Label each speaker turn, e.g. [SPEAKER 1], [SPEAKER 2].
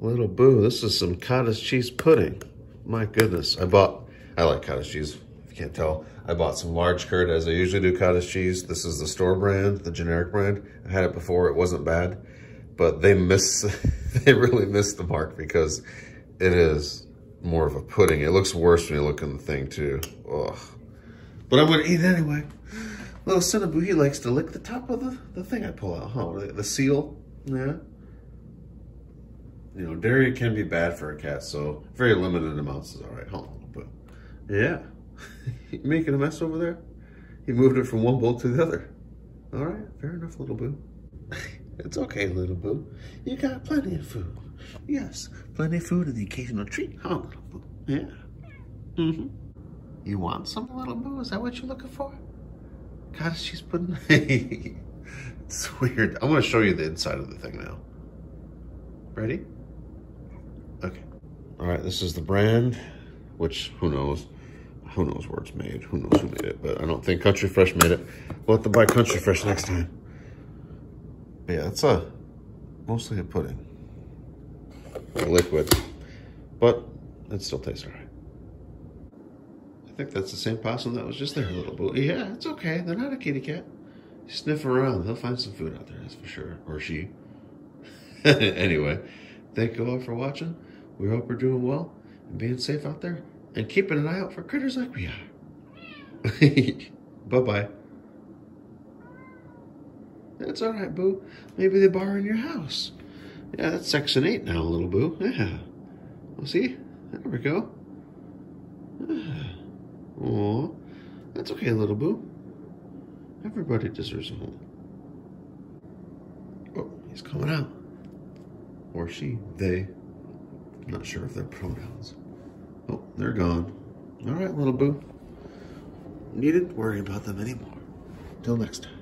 [SPEAKER 1] Little Boo, this is some cottage cheese pudding. My goodness. I bought, I like cottage cheese, if you can't tell. I bought some large curd as I usually do cottage cheese. This is the store brand, the generic brand. I had it before, it wasn't bad. But they miss, they really missed the mark because it is more of a pudding. It looks worse when you look in the thing too. Ugh. But I'm gonna eat anyway. Little Cinnaboo, he likes to lick the top of the, the thing I pull out, huh? The seal, yeah you know, dairy can be bad for a cat, so very limited amounts is all right. Hold on, but yeah, making a mess over there. He moved it from one bowl to the other. All right, fair enough, little boo. it's okay, little boo. You got plenty of food. Yes, plenty of food and the occasional treat, huh, little boo? Yeah. Mm-hmm. You want some, little boo? Is that what you're looking for? God, she's putting... it's weird. I'm going to show you the inside of the thing now. Ready? Okay. All right, this is the brand, which who knows? Who knows where it's made? Who knows who made it? But I don't think Country Fresh made it. We'll have to buy Country Fresh next time. But yeah, it's a mostly a pudding. A liquid. But it still tastes all right. I think that's the same possum that was just there, little bit. Yeah, it's okay. They're not a kitty cat. Sniff around. They'll find some food out there, that's for sure. Or she. anyway, thank you all for watching. We hope we're doing well and being safe out there and keeping an eye out for critters like we are. Bye-bye. That's all right, Boo. Maybe they bar in your house. Yeah, that's Section 8 now, little Boo. Yeah. Well, see? There we go. Oh, that's okay, little Boo. Everybody deserves a home. Oh, he's coming out. Or she, they. I'm not sure if they're pronouns. Oh, they're gone. All right, little boo. Needn't worry about them anymore. Till next time.